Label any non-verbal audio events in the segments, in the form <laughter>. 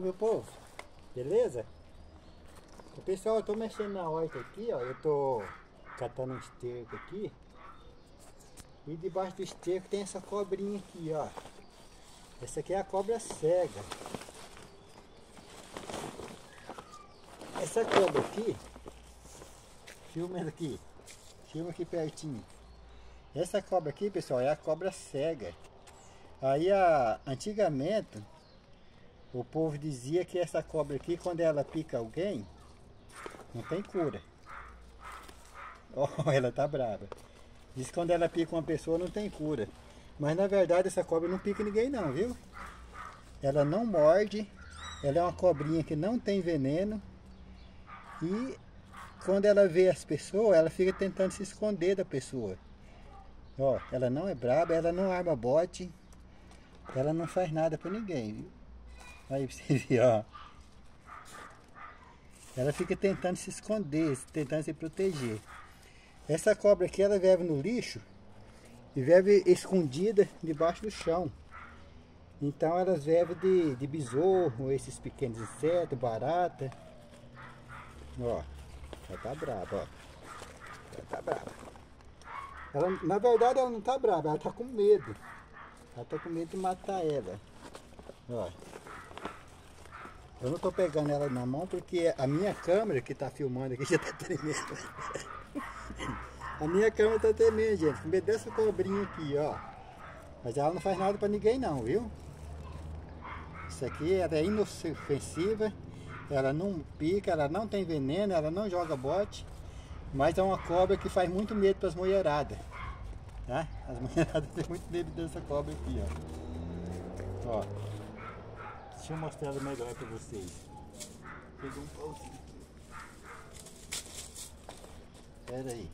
Meu povo, beleza? Pessoal, eu tô mexendo na horta aqui, ó. Eu tô catando um esterco aqui. E debaixo do esterco tem essa cobrinha aqui, ó. Essa aqui é a cobra cega. Essa cobra aqui, filma aqui, filma aqui pertinho. Essa cobra aqui, pessoal, é a cobra cega. Aí, a, antigamente, o povo dizia que essa cobra aqui, quando ela pica alguém, não tem cura. <laughs> Oh, ela tá brava. Diz que quando ela pica uma pessoa não tem cura. Mas na verdade essa cobra não pica ninguém não, viu? Ela não morde. Ela é uma cobrinha que não tem veneno. E quando ela vê as pessoas, ela fica tentando se esconder da pessoa. Ó, ela não é braba, ela não arma bote. Ela não faz nada para ninguém, viu? Aí você vê, ó. Ela fica tentando se esconder, tentando se proteger. Essa cobra aqui, ela vive no lixo e vive escondida debaixo do chão. Então elas vivem de, de besouro, esses pequenos insetos, barata. Ó, ela tá brava, ó. Ela tá brava. Ela, na verdade ela não tá brava, ela tá com medo. Ela tá com medo de matar ela. Ó. Eu não estou pegando ela na mão porque a minha câmera que está filmando aqui <laughs> já está tremendo. a minha câmera está tremendo, gente. Com medo dessa cobrinha aqui, ó. Mas ela não faz nada para ninguém não, viu? Isso aqui ela é inofensiva. Ela não pica, ela não tem veneno, ela não joga bote. Mas é uma cobra que faz muito medo para as mulheradas. Tá? As <laughs> mulheradas têm muito medo dessa cobra aqui, ó. Ó. Deixa eu mostrar ela melhor para vocês. Pegou um pauzinho. Pera aí.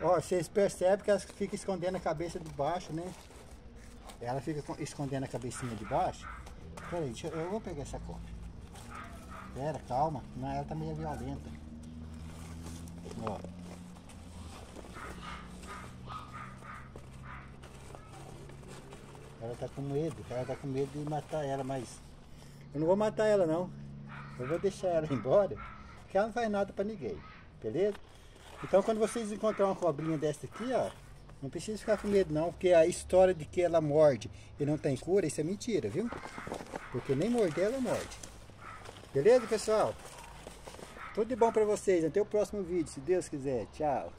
Ó, vocês percebem que ela fica escondendo a cabeça de baixo, né? Ela fica escondendo a cabecinha de baixo. Pera aí, deixa, eu vou pegar essa cobra. Pera, calma. Não, ela tá meio violenta. Ó. Ela tá com medo, ela tá com medo de matar ela, mas eu não vou matar ela não. Eu vou deixar ela <laughs> embora, porque ela não faz nada para ninguém, beleza? Então quando vocês encontrar uma cobrinha dessa aqui, ó, não precisa ficar com medo não, porque a história de que ela morde e não tem cura, isso é mentira, viu? Porque nem morder ela morde. Beleza, pessoal? Tudo de bom para vocês. Até o próximo vídeo, se Deus quiser. Tchau.